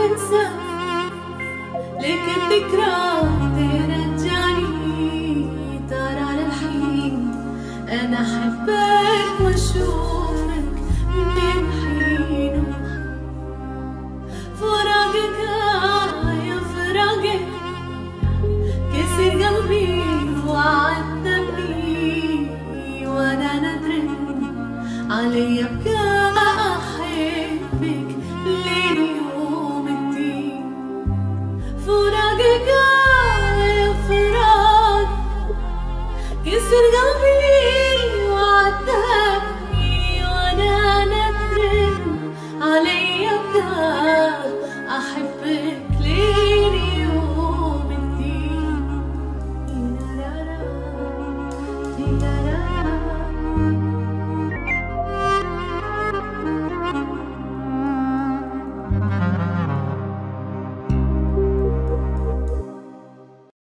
تنسى لك الذكرى ترجعني ترى للحين. أنا حبك وأشوفك من حين. فراقك يا فراقك كسر قلبي وعذبني وأنا ندري علي بكى أحبك. دقيقة الفراق كسر قلبي وعتبني وأنا ندم علي ابدا احبك ليلي وبالدين تيرارا تيرارا